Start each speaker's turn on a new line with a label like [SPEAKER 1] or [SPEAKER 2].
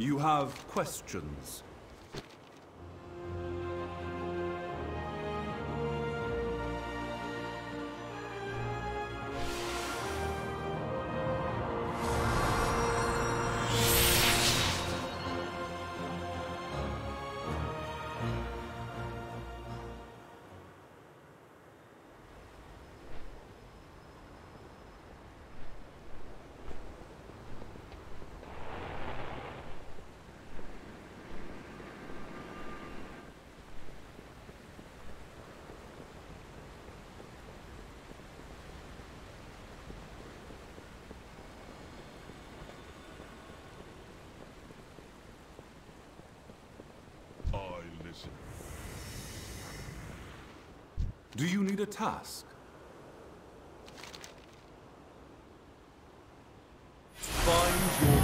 [SPEAKER 1] You have questions. Do you need a task? Find your